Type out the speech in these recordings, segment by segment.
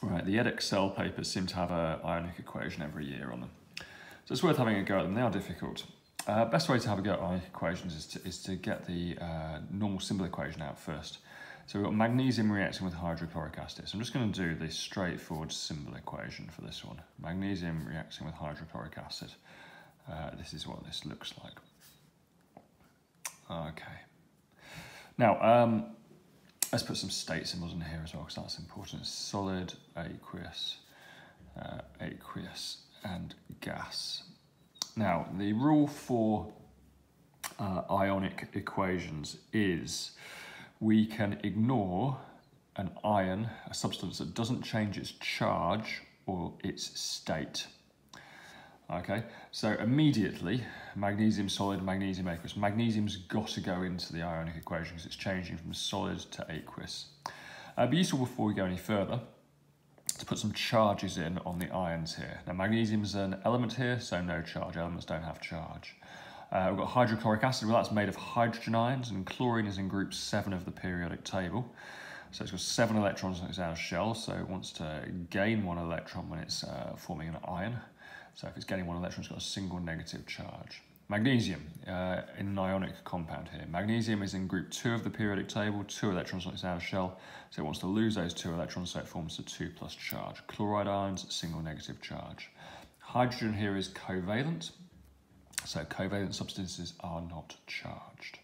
Right, the Edexcel papers seem to have an ionic equation every year on them. So it's worth having a go at them. They are difficult. Uh, best way to have a go at ionic equations is to, is to get the uh, normal symbol equation out first. So we've got magnesium reacting with hydrochloric acid. So I'm just going to do the straightforward symbol equation for this one. Magnesium reacting with hydrochloric acid. Uh, this is what this looks like. Okay. Now, um, let's put some state symbols in here as well, because that's important. Solid, aqueous, uh, aqueous, and gas. Now, the rule for uh, ionic equations is we can ignore an ion, a substance that doesn't change its charge or its state. Okay, so immediately, magnesium solid, magnesium aqueous. Magnesium's got to go into the ionic equation because it's changing from solid to aqueous. Uh, it'd be useful before we go any further to put some charges in on the ions here. Now magnesium's an element here, so no charge, elements don't have charge. Uh, we've got hydrochloric acid, well that's made of hydrogen ions, and chlorine is in group 7 of the periodic table. So it's got seven electrons in its outer shell, so it wants to gain one electron when it's uh, forming an ion. So if it's getting one electron, it's got a single negative charge. Magnesium uh, in an ionic compound here. Magnesium is in group 2 of the periodic table, two electrons on its outer shell, so it wants to lose those two electrons, so it forms a 2 plus charge. Chloride ions, single negative charge. Hydrogen here is covalent, so covalent substances are not charged.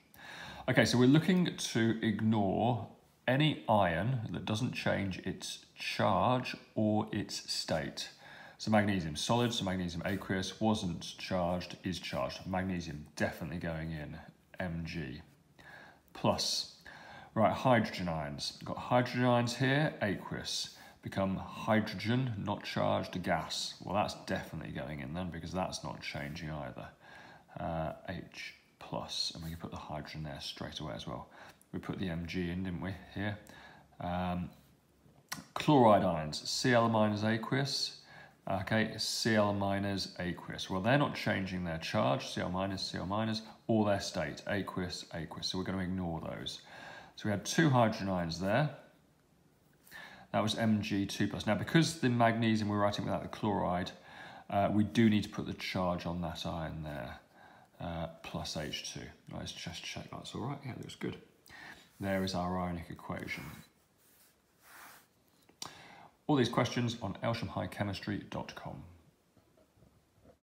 Okay, so we're looking to ignore any ion that doesn't change its charge or its state. So magnesium solid, so magnesium aqueous wasn't charged, is charged. Magnesium definitely going in, Mg. Plus, right, hydrogen ions. Got hydrogen ions here, aqueous. Become hydrogen, not charged, gas. Well, that's definitely going in then because that's not changing either. Uh, H plus, and we can put the hydrogen there straight away as well. We put the Mg in, didn't we, here? Um, chloride ions, Cl minus aqueous, Okay, Cl minus, aqueous. Well, they're not changing their charge, Cl minus, Cl minus, or their state, aqueous, aqueous. So we're going to ignore those. So we had two hydrogen ions there. That was Mg2+. plus. Now, because the magnesium we're writing without the chloride, uh, we do need to put the charge on that ion there, uh, plus H2. Let's just check that's all right. Yeah, looks good. There is our ionic equation. All these questions on aylshamhighchemistry.com.